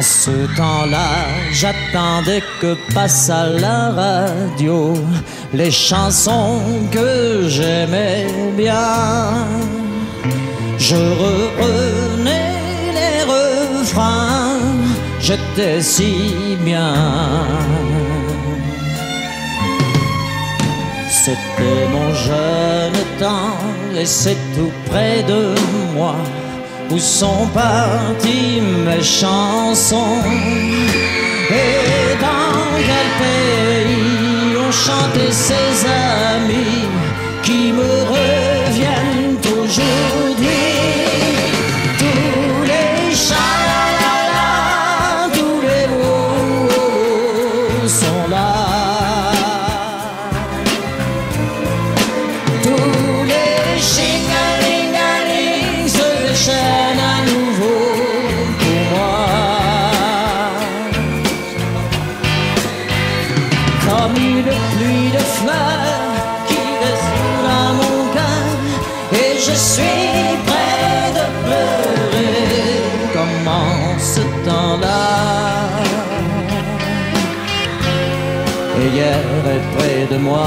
En ce temps-là, j'attendais que passe à la radio les chansons que j'aimais bien. Je reprenais les refrains, j'étais si bien. C'était mon jeune temps et c'est tout près de moi où sont parties mes chansons? Et dans quel pays ont chanté ses amis? Comme une pluie de fleurs qui descend mon cœur et je suis près de pleurer comme en ce temps-là. Et hier est près de moi.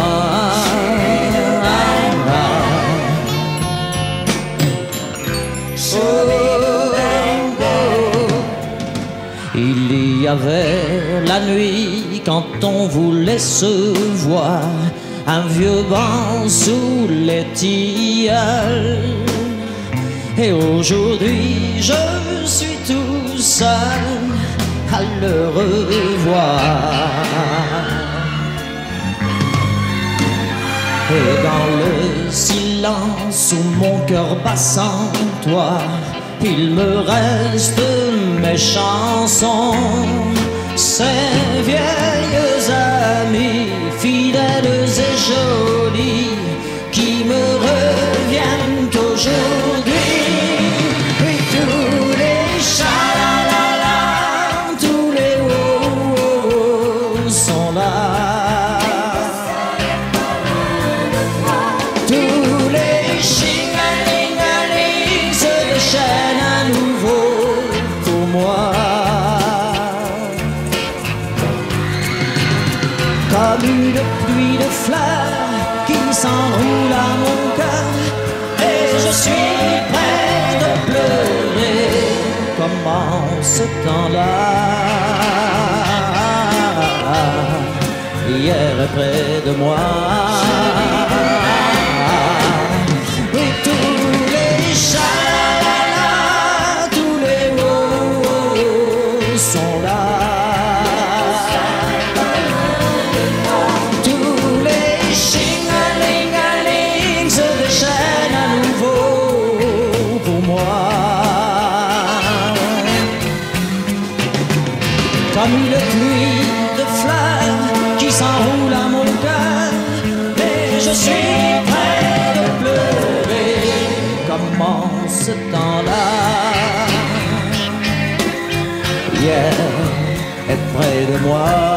La nuit quand on voulait se voir, un vieux banc sous les. Et aujourd'hui je suis tout seul à le revoir. Et dans le silence où mon cœur bat sans toi, il me reste mes chansons, ces vieilles amies, fidèles et jolies, qui me reviennent aujourd'hui. Et tous les chalalala, tous les oh, sont là. Comme une pluie de fleurs qui s'enroule à mon cœur, et je suis prêt de pleurer comme en ce temps-là. Hier est près de moi. Moi. Comme une pluie de fleurs qui s'enroule à mon cœur, et je suis prêt de pleurer comme en ce temps-là. Hier est près de moi.